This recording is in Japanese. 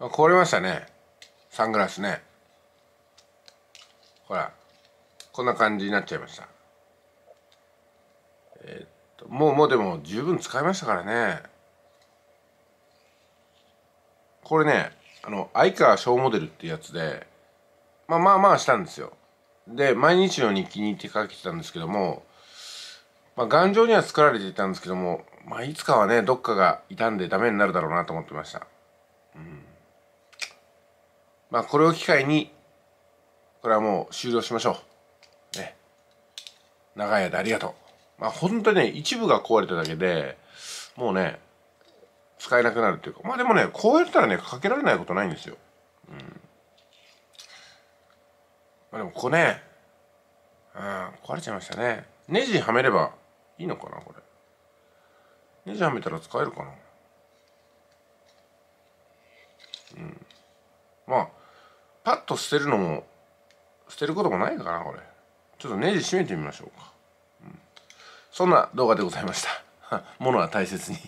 壊れましたね。サングラスね。ほらこんな感じになっちゃいました。えー、っともうもうでも十分使いましたからね。これねあの相川小モデルってやつでまあまあまあしたんですよ。で毎日の日記にって書けてたんですけどもまあ頑丈には作られていたんですけどもまあいつかはねどっかが傷んでダメになるだろうなと思ってました。まあこれを機会にこれはもう終了しましょう。ね。長い間ありがとう。まあ本当にね一部が壊れただけでもうね使えなくなるっていうか。まあでもねこうやったらねかけられないことないんですよ。うん。まあでもここねうん壊れちゃいましたね。ネジはめればいいのかなこれ。ネジはめたら使えるかなうんまあパッと捨てるのも捨てることもないかなこれ。ちょっとネジ締めてみましょうか、うん、そんな動画でございました。物は大切に。